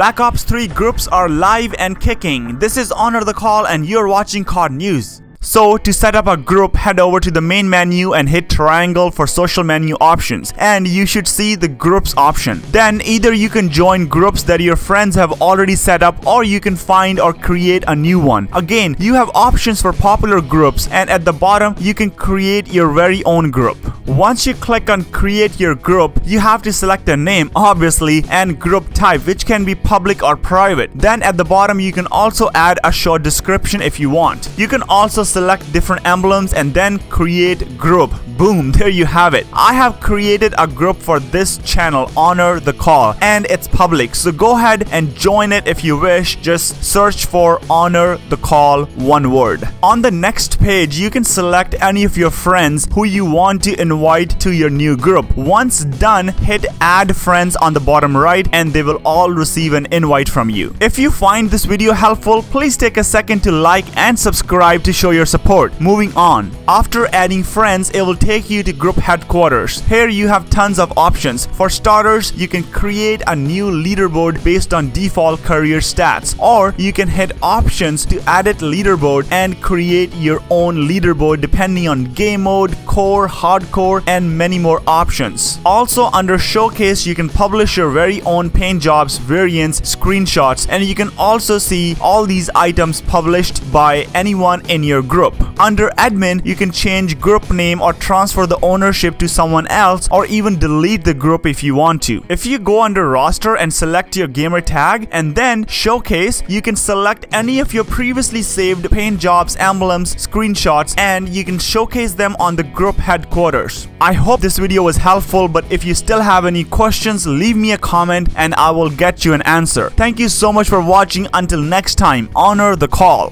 Black Ops 3 groups are live and kicking. This is Honor the Call and you're watching COD News. So to set up a group, head over to the main menu and hit triangle for social menu options and you should see the groups option. Then either you can join groups that your friends have already set up or you can find or create a new one. Again, you have options for popular groups and at the bottom you can create your very own group. Once you click on create your group, you have to select a name obviously and group type which can be public or private. Then at the bottom you can also add a short description if you want. You can also select different emblems and then create group. Boom, there you have it. I have created a group for this channel, Honor the Call, and it's public. So go ahead and join it if you wish. Just search for Honor the Call, one word. On the next page, you can select any of your friends who you want to invite to your new group. Once done, hit add friends on the bottom right and they will all receive an invite from you. If you find this video helpful, please take a second to like and subscribe to show your support. Moving on. After adding friends, it will take you to group headquarters. Here you have tons of options. For starters, you can create a new leaderboard based on default career stats or you can hit options to edit leaderboard and create your own leaderboard depending on game mode, core, hardcore and many more options. Also under showcase, you can publish your very own paint jobs, variants, screenshots and you can also see all these items published by anyone in your group. Under admin, you can change group name or transfer the ownership to someone else or even delete the group if you want to. If you go under roster and select your gamer tag and then showcase, you can select any of your previously saved paint jobs, emblems, screenshots and you can showcase them on the group headquarters. I hope this video was helpful but if you still have any questions, leave me a comment and I will get you an answer. Thank you so much for watching. Until next time, honor the call.